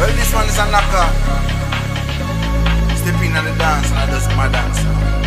Well, this one is a knocker. stepping on the dance and I just my dance.